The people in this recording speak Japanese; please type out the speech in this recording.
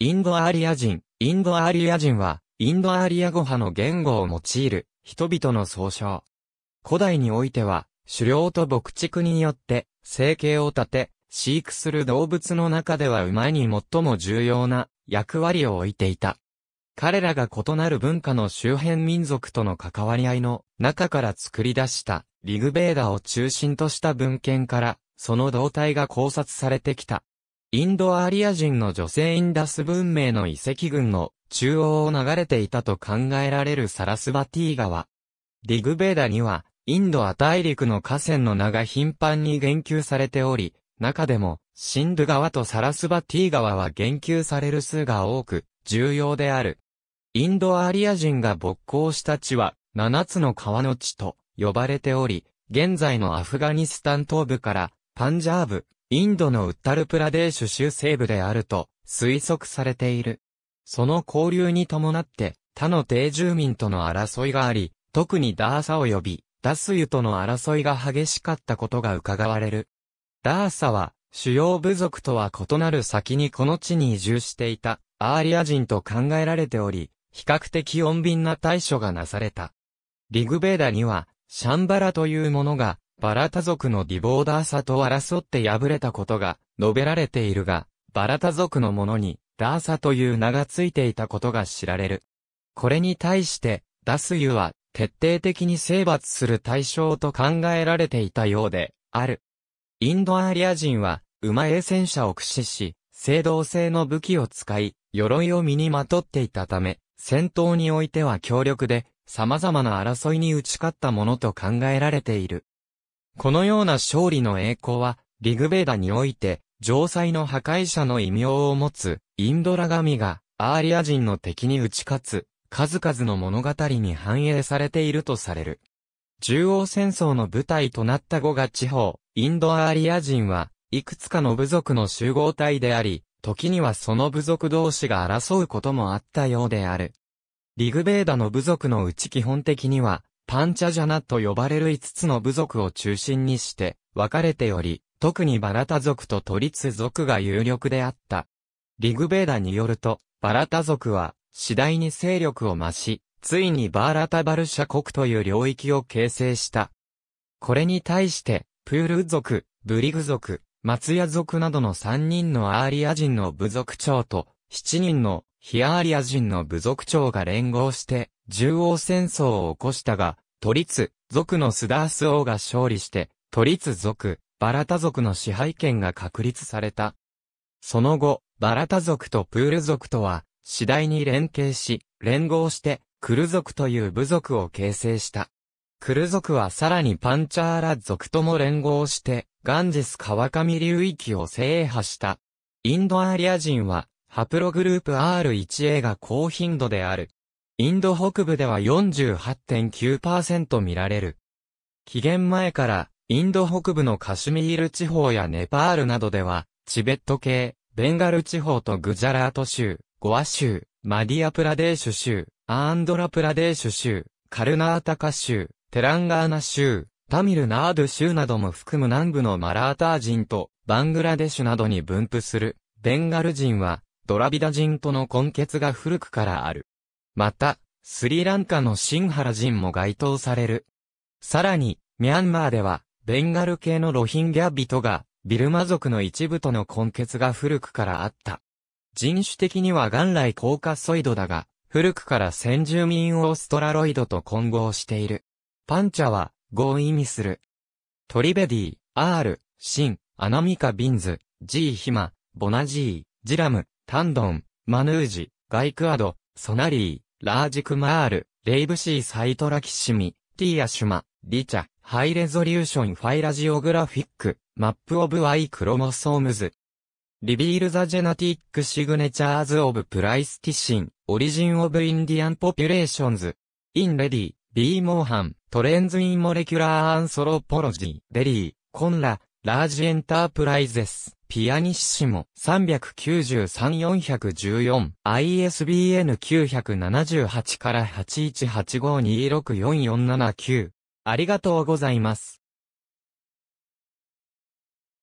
インドアーリア人、インドアーリア人は、インドアーリア語派の言語を用いる人々の総称。古代においては、狩猟と牧畜によって生計を立て、飼育する動物の中では馬に最も重要な役割を置いていた。彼らが異なる文化の周辺民族との関わり合いの中から作り出したリグベーダを中心とした文献からその動態が考察されてきた。インドアリア人の女性インダス文明の遺跡群の中央を流れていたと考えられるサラスバティ川。リグベーダにはインドア大陸の河川の名が頻繁に言及されており、中でも、シンドゥ川とサラスバティ川は言及される数が多く、重要である。インドアリア人が勃興した地は、七つの川の地と呼ばれており、現在のアフガニスタン東部から、パンジャーブ、インドのウッタルプラデーシュ州西部であると推測されている。その交流に伴って、他の定住民との争いがあり、特にダーサ及びダスユとの争いが激しかったことが伺われる。ダーサは、主要部族とは異なる先にこの地に移住していた、アーリア人と考えられており、比較的穏便な対処がなされた。リグベーダには、シャンバラというものが、バラタ族のディボーダーサと争って敗れたことが述べられているが、バラタ族のものに、ダーサという名がついていたことが知られる。これに対して、ダスユは、徹底的に征伐する対象と考えられていたようで、ある。インドアリア人は、馬衛戦車を駆使し、青銅製の武器を使い、鎧を身にまとっていたため、戦闘においては強力で、様々な争いに打ち勝ったものと考えられている。このような勝利の栄光は、リグベーダにおいて、城塞の破壊者の異名を持つ、インドラ神が、アーリア人の敵に打ち勝つ、数々の物語に反映されているとされる。中央戦争の舞台となった語が地方、インドアーリア人は、いくつかの部族の集合体であり、時にはその部族同士が争うこともあったようである。リグベーダの部族のうち基本的には、パンチャジャナと呼ばれる5つの部族を中心にして分かれており、特にバラタ族とトリツ族が有力であった。リグベーダによると、バラタ族は次第に勢力を増し、ついにバーラタバルシャ国という領域を形成した。これに対して、プール族、ブリグ族、松屋族などの3人のアーリア人の部族長と、7人のヒアーリア人の部族長が連合して、重王戦争を起こしたが、都立族のスダース王が勝利して、都立族、バラタ族の支配権が確立された。その後、バラタ族とプール族とは、次第に連携し、連合して、クル族という部族を形成した。クル族はさらにパンチャーラ族とも連合して、ガンジス川上流域を制覇した。インドアリア人は、ハプログループ R1A が高頻度である。インド北部では48.9%見られる。紀元前から、インド北部のカシュミール地方やネパールなどでは、チベット系、ベンガル地方とグジャラート州、ゴア州、マディアプラデーシュ州、アーンドラプラデーシュ州、カルナータカ州、テランガーナ州、タミルナード州なども含む南部のマラーター人とバングラデシュなどに分布するベンガル人はドラビダ人との根結が古くからある。また、スリランカのシンハラ人も該当される。さらに、ミャンマーでは、ベンガル系のロヒンギャ人が、ビルマ族の一部との根結が古くからあった。人種的には元来コーカソイドだが、古くから先住民オーストラロイドと混合している。パンチャは、五を意味する。トリベディ、R、シン、アナミカビンズ、ジーヒマ、ボナジー、ジラム、タンドン、マヌージ、ガイクアド、ソナリー、ラージクマール、レイブシーサイトラキシミ、ティアシュマ、リチャ、 High Resolution Phylogeographic, Map of Y Chromosomes, Reveal the Genetic Signatures of Pleistocene, Origin of Indian Populations、In レディ、ビーモーハン、 Trends in Molecular Anthropology、デリー、カムラ、ラージ Enterprises、ピアニッシモ、393-414、ISBN 978から8185264479。ありがとうございます。